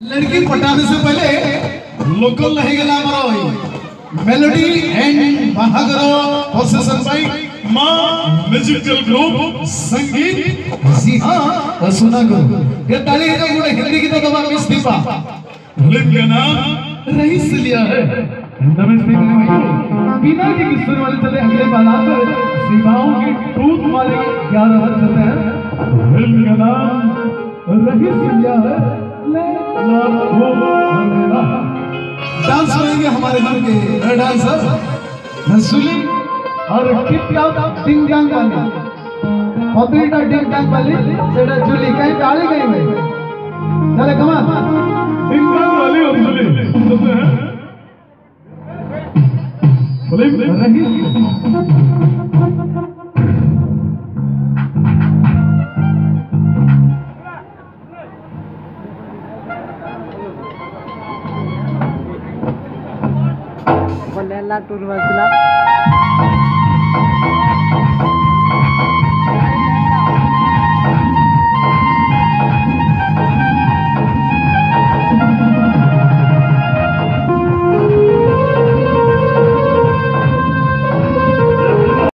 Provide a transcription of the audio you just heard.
लड़की पटाने से पहले लोकल नहीं गला मरो मेलोडी एंड महागरो प्रोसेसर बाई माँ म्यूजिकल ग्रुप संगीत जी हाँ सुना करो ये ताली का गुण हिंदी की तो दबा मिस दीपा। का नाम रईस लिया है। नमस्ते बिना के किस्सों वाले चले अगले बालात सीमाओं की टूट वाले हद चलते हैं। का नाम रईस लिया है हो। डांस करेंगे हमारे घर के डांसर। रसूली और टिपटा डिंग डांग वाली पतरीटा डिंग डांग वाली सेटा चुली कहीं डाली गई में चले कमा टिंग डांग वाली और झूली बोले रही Ponela turba sila.